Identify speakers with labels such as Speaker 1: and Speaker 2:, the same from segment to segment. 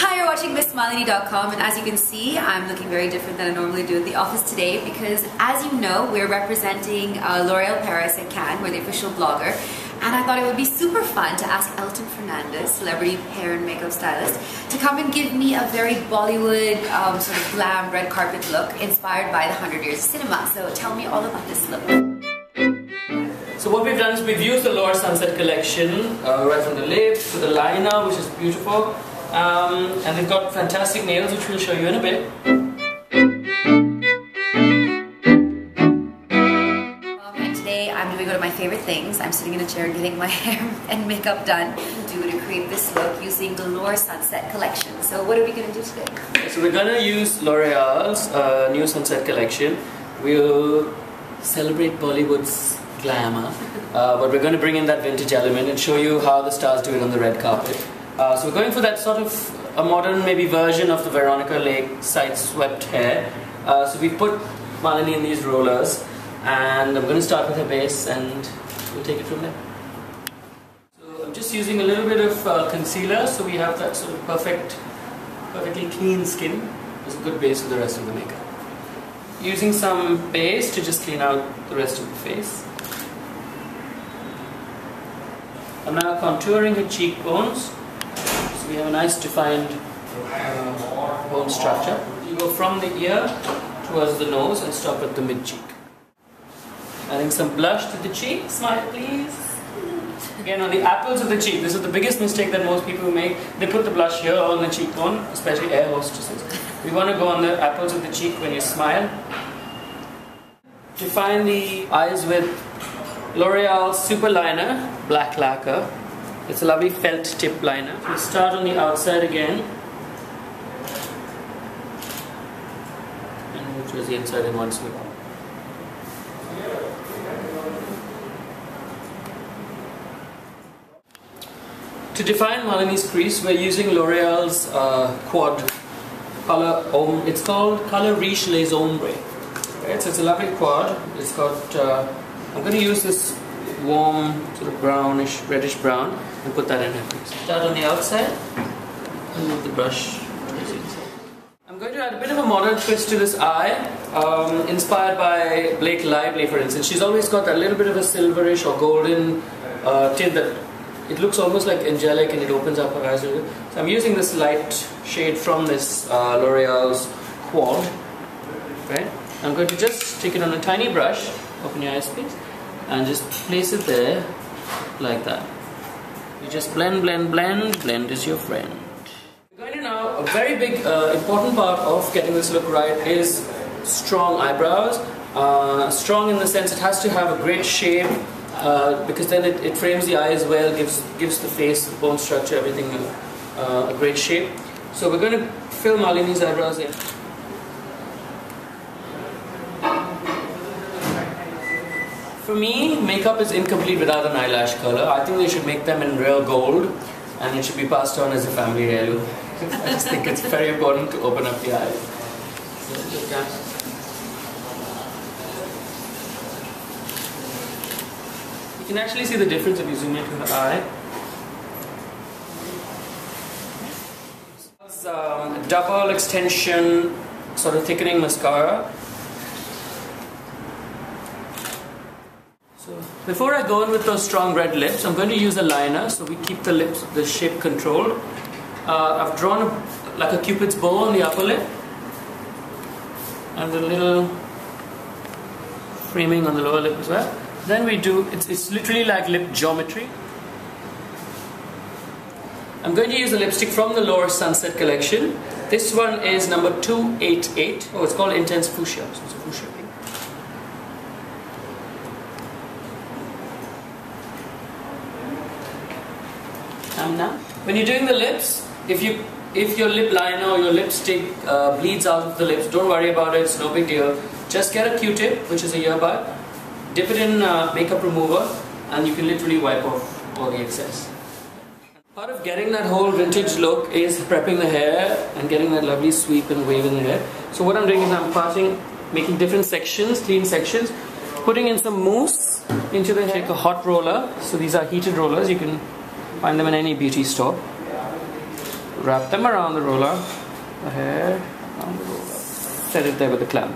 Speaker 1: Hi, you're watching MissMalini.com and as you can see, I'm looking very different than I normally do at the office today because as you know, we're representing uh, L'Oreal Paris at Cannes, we're the official blogger, and I thought it would be super fun to ask Elton Fernandez, celebrity hair and makeup stylist, to come and give me a very Bollywood um, sort of glam red carpet look inspired by the 100 Years of Cinema. So tell me all about this look.
Speaker 2: So what we've done is we've used the L'Or Sunset collection, uh, right from the lips to the liner, which is beautiful. Um, and they've got fantastic nails, which we'll show you in a bit.
Speaker 1: And today I'm doing one of my favorite things. I'm sitting in a chair getting my hair and makeup done do to create this look using the L'Or Sunset collection. So what are we going to do today?
Speaker 2: So we're gonna use L'Oreal's uh, new Sunset collection. We'll celebrate Bollywood's glamour, uh, but we're going to bring in that vintage element and show you how the stars do it on the red carpet. Uh, so we're going for that sort of a modern maybe version of the Veronica Lake side swept hair. Uh, so we put Malini in these rollers and I'm going to start with her base and we'll take it from there. So I'm just using a little bit of uh, concealer so we have that sort of perfect, perfectly clean skin. It's a good base for the rest of the makeup. Using some base to just clean out the rest of the face. I'm now contouring her cheekbones we have a nice defined uh, bone structure. You go from the ear towards the nose and stop at the mid cheek. Adding some blush to the cheek. Smile, please. Again, on the apples of the cheek. This is the biggest mistake that most people make. They put the blush here on the cheekbone, especially air hostesses. We want to go on the apples of the cheek when you smile. Define the eyes with L'Oreal Super Liner Black Lacquer. It's a lovely felt tip liner. We start on the outside again. And move towards the inside in one sweep. To define Malini's crease, we're using L'Oreal's uh, Quad Color. It's called Color Riche Les Ombre. Right, so it's a lovely quad. It's got. Uh, I'm going to use this warm, sort of brownish, reddish brown, and put that in her crease. Start on the outside, and move the brush I'm going to add a bit of a modern twist to this eye, um, inspired by Blake Lively, for instance. She's always got that little bit of a silverish or golden uh, tint that it looks almost like angelic and it opens up her eyes. a little. So I'm using this light shade from this uh, L'Oreal's Quad. Right? I'm going to just take it on a tiny brush. Open your eyes, please and just place it there like that. You just blend, blend, blend, blend is your friend. we're Going to now, a very big uh, important part of getting this look right is strong eyebrows. Uh, strong in the sense it has to have a great shape uh, because then it, it, frames the eyes well, gives, gives the face, the bone structure, everything uh, a great shape. So we're going to fill Malini's eyebrows in. For me, makeup is incomplete without an eyelash color. I think they should make them in real gold and it should be passed on as a family heirloom. I just think it's very important to open up the eyes. You can actually see the difference if you zoom into the eye. Um, double extension, sort of thickening mascara. Before I go in with those strong red lips, I'm going to use a liner so we keep the lips, the shape controlled. Uh, I've drawn a, like a cupid's bow on the upper lip and a little framing on the lower lip as well. Then we do, it's, it's literally like lip geometry. I'm going to use a lipstick from the L'Or Sunset collection. This one is number 288. Oh, it's called Intense Fuchsia. So it's fuchsia. When you're doing the lips, if you if your lip liner or your lipstick uh, bleeds out of the lips, don't worry about it, it's no big deal. Just get a Q-tip, which is a earbud, dip it in uh, makeup remover, and you can literally wipe off all the excess. Part of getting that whole vintage look is prepping the hair and getting that lovely sweep and wave in the hair. So what I'm doing is I'm parting, making different sections, clean sections, putting in some mousse into the hair. Take a hot roller, so these are heated rollers, you can Find them in any beauty store. wrap them around the roller, the hair around the roller, set it there with the clamp.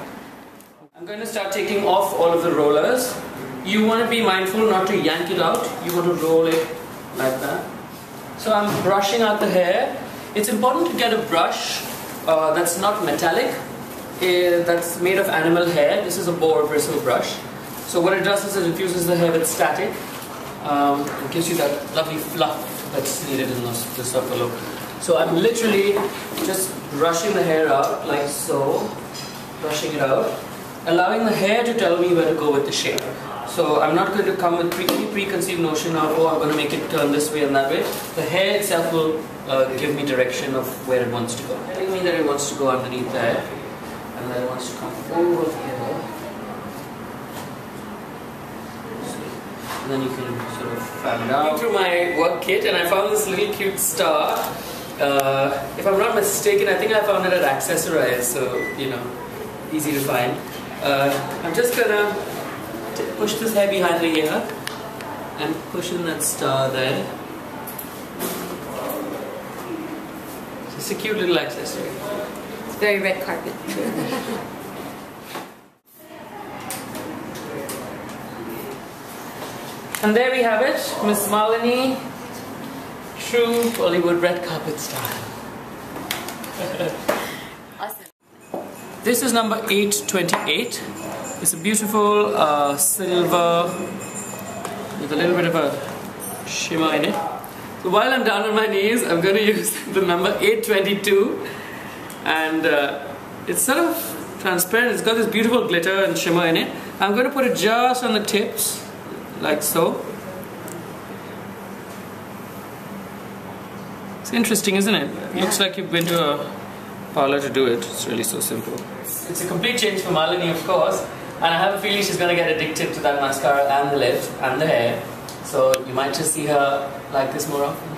Speaker 2: I'm going to start taking off all of the rollers. You want to be mindful not to yank it out, you want to roll it like that. So I'm brushing out the hair. It's important to get a brush uh, that's not metallic, uh, that's made of animal hair. This is a boar bristle brush. So what it does is it infuses the hair with static um, and gives you that lovely fluff that's needed in sort of look. So I'm literally just brushing the hair out like so, brushing it out, allowing the hair to tell me where to go with the shape. So I'm not going to come with pre preconceived notion of, oh, I'm going to make it turn this way and that way. The hair itself will uh, give me direction of where it wants to go. Telling me that it wants to go underneath there, and then it wants to come over here. Then you can sort of fan it out. Through my work kit, and I found this little cute star. Uh, if I'm not mistaken, I think I found it at Accessorize, so you know, easy to find. Uh, I'm just gonna push this hair behind the ear and push in that star there. It's a cute little accessory.
Speaker 1: It's very red carpet.
Speaker 2: and there we have it, Miss Malini, true Bollywood red carpet style.
Speaker 1: awesome.
Speaker 2: This is number 828. It's a beautiful uh, silver with a little bit of a shimmer in it. So while I'm down on my knees, I'm going to use the number 822 and uh, it's sort of transparent. It's got this beautiful glitter and shimmer in it. I'm going to put it just on the tips like so. It's interesting, isn't it? Yeah. Looks like you've been to a parlor to do it. It's really so simple. It's a complete change for Malini, of course, and I have a feeling she's going to get addicted to that mascara and the lips and the hair. So you might just see her like this more often.